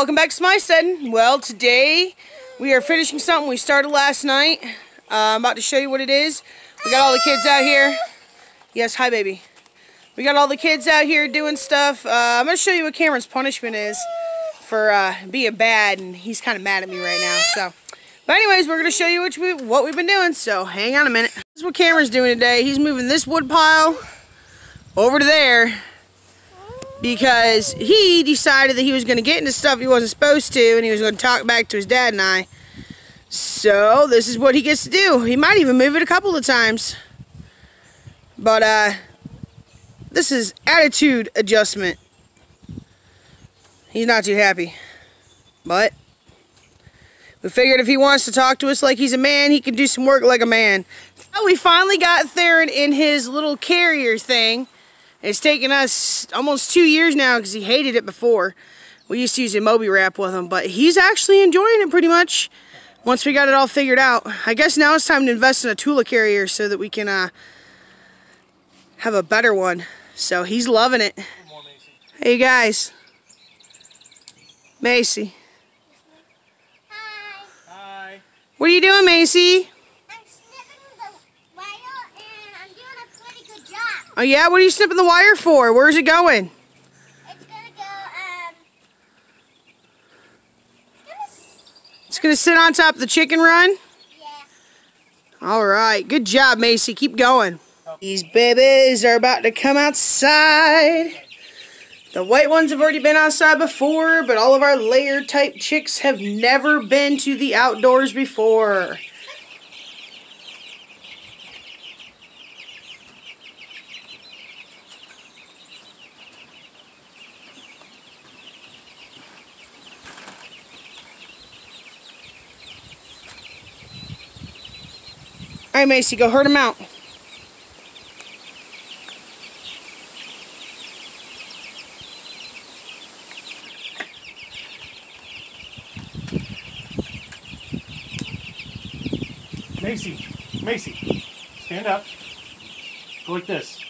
welcome back to Smyth Steadin'. Well, today we are finishing something we started last night. Uh, I'm about to show you what it is. We got all the kids out here. Yes, hi baby. We got all the kids out here doing stuff. Uh, I'm going to show you what Cameron's punishment is for uh, being bad, and he's kind of mad at me right now. So, But anyways, we're going to show you what, we, what we've been doing, so hang on a minute. This is what Cameron's doing today. He's moving this wood pile over to there because he decided that he was going to get into stuff he wasn't supposed to and he was going to talk back to his dad and I. So, this is what he gets to do. He might even move it a couple of times. But, uh, this is attitude adjustment. He's not too happy. But, we figured if he wants to talk to us like he's a man, he can do some work like a man. Oh, we finally got Theron in his little carrier thing. It's taken us almost two years now because he hated it before. We used to use a Moby wrap with him, but he's actually enjoying it pretty much once we got it all figured out. I guess now it's time to invest in a Tula carrier so that we can uh, have a better one. So he's loving it. Hey guys. Macy. Hi. Hi. What are you doing, Macy? I'm snipping the wire and I'm doing a pretty good job. Oh yeah, what are you snipping the wire for? Where's it going? It's gonna go, um, it's gonna, It's gonna sit on top of the chicken run? yeah. All right, good job, Macy. Keep going. These babies are about to come outside. The white ones have already been outside before, but all of our layer type chicks have never been to the outdoors before. All right, Macy, go herd them out. Macy, Macy, stand up. Go like this.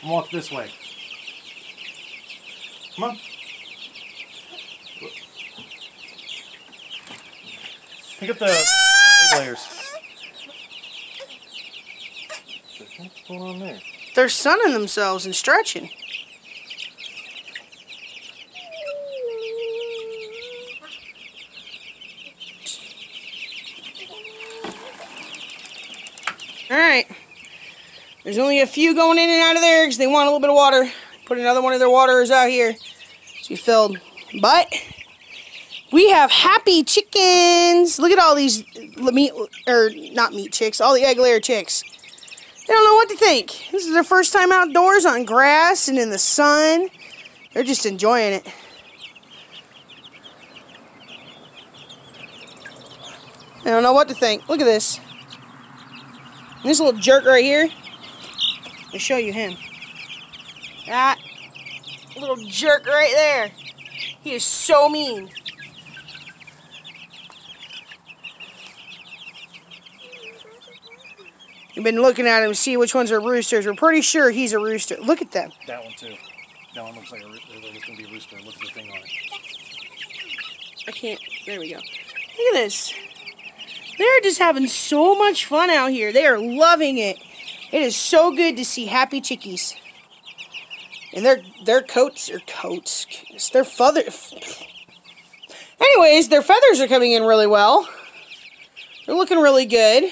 And walk this way. Come on. Pick up the layers. What's going on there? They're sunning themselves and stretching. All right. There's only a few going in and out of there because they want a little bit of water. Put another one of their waterers out here to be filled. But we have happy chickens. Look at all these meat, or not meat chicks, all the egg layer chicks. They don't know what to think. This is their first time outdoors on grass and in the sun. They're just enjoying it. I don't know what to think. Look at this. This little jerk right here. I'll show you him. That little jerk right there. He is so mean. Been looking at him to see which ones are roosters. We're pretty sure he's a rooster. Look at them. That one too. That one looks like a, roo- it gonna be a rooster. Look at the thing on it. I can't. There we go. Look at this. They're just having so much fun out here. They are loving it. It is so good to see happy chickies. And their their coats are coats. Goodness, Their feather. Anyways, their feathers are coming in really well. They're looking really good.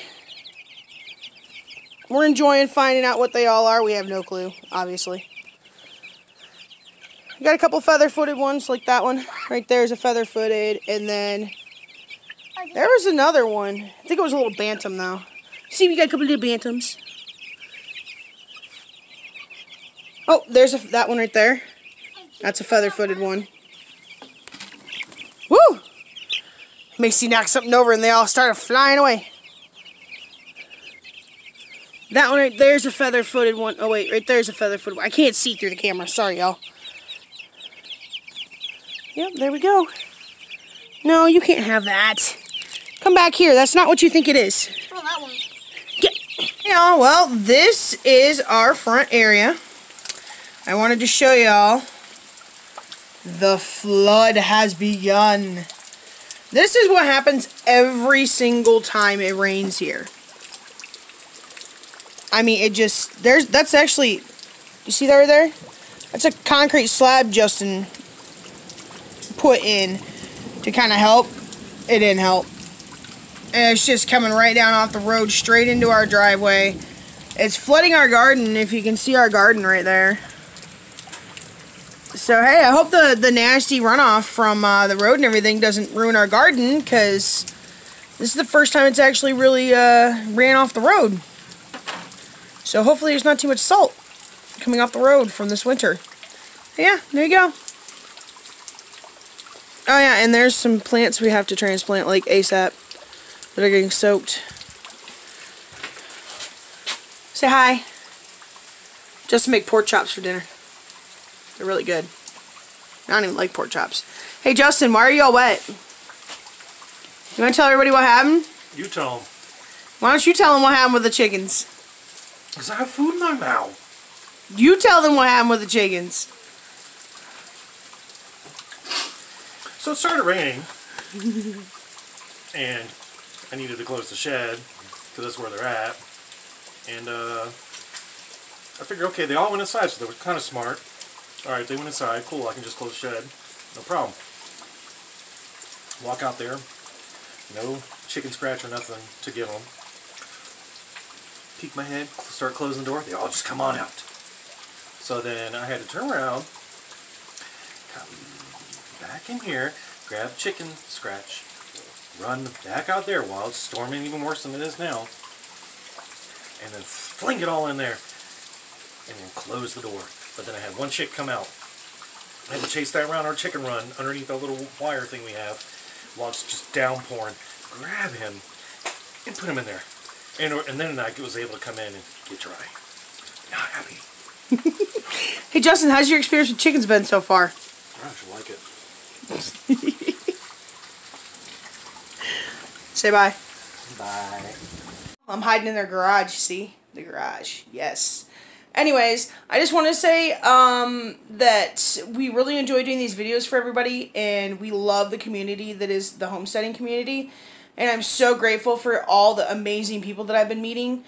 We're enjoying finding out what they all are. We have no clue, obviously. We got a couple feather-footed ones, like that one. Right there is a feather-footed, and then there was another one. I think it was a little bantam, though. See, we got a couple little bantams. Oh, there's a, that one right there. That's a feather-footed one. Woo! Macy knocked something over, and they all started flying away. That one right there's a feather-footed one. Oh wait, right there's a feather-footed one. I can't see through the camera. Sorry, y'all. Yep, there we go. No, you can't have that. Come back here. That's not what you think it is. Oh, that one. Get. Yeah, well, this is our front area. I wanted to show y'all The flood has begun. This is what happens every single time it rains here. I mean, it just, there's, that's actually, you see that right there? That's a concrete slab Justin put in to kind of help. It didn't help. And it's just coming right down off the road straight into our driveway. It's flooding our garden, if you can see our garden right there. So, hey, I hope the, the nasty runoff from uh, the road and everything doesn't ruin our garden, because this is the first time it's actually really uh, ran off the road. So hopefully there's not too much salt coming off the road from this winter. Yeah, there you go. Oh yeah, and there's some plants we have to transplant like ASAP that are getting soaked. Say hi. Just to make pork chops for dinner. They're really good. I don't even like pork chops. Hey Justin, why are you all wet? You want to tell everybody what happened? You tell them. Why don't you tell them what happened with the chickens? Because I have food in my mouth. You tell them what happened with the chickens. So it started raining. and I needed to close the shed because that's where they're at. And uh, I figured, okay, they all went inside, so they were kind of smart. Alright, they went inside. Cool, I can just close the shed. No problem. Walk out there. No chicken scratch or nothing to give them. Peek my head, start closing the door. They all just come on out. So then I had to turn around, come back in here, grab chicken scratch, run back out there while it's storming even worse than it is now, and then fling it all in there, and then close the door. But then I had one chick come out. I had to chase that around our chicken run underneath that little wire thing we have while it's just downpouring. Grab him and put him in there. And, and then I was able to come in and get dry. Not happy. Hey Justin, how's your experience with chickens been so far? I actually like it. Say bye. Bye. I'm hiding in their garage, see? The garage, yes. Anyways, I just want to say um, that we really enjoy doing these videos for everybody, and we love the community that is the homesteading community. And I'm so grateful for all the amazing people that I've been meeting.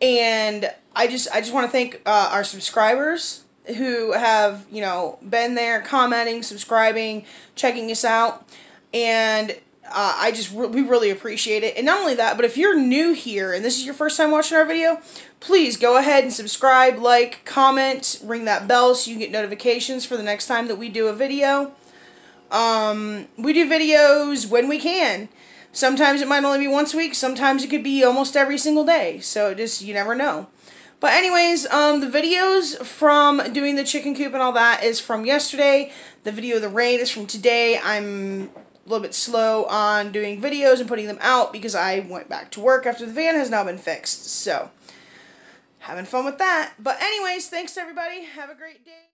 And I just I just want to thank uh, our subscribers who have, you know, been there commenting, subscribing, checking us out. And uh, I just re- we really appreciate it. And not only that, but if you're new here and this is your first time watching our video, please go ahead and subscribe, like, comment, ring that bell so you get notifications for the next time that we do a video. Um, we do videos when we can. Sometimes it might only be once a week. Sometimes it could be almost every single day. So just you never know. But anyways, um, the videos from doing the chicken coop and all that is from yesterday. The video of the rain is from today. I'm a little bit slow on doing videos and putting them out because I went back to work after the van has now been fixed. So, having fun with that. But anyways, thanks everybody. Have a great day.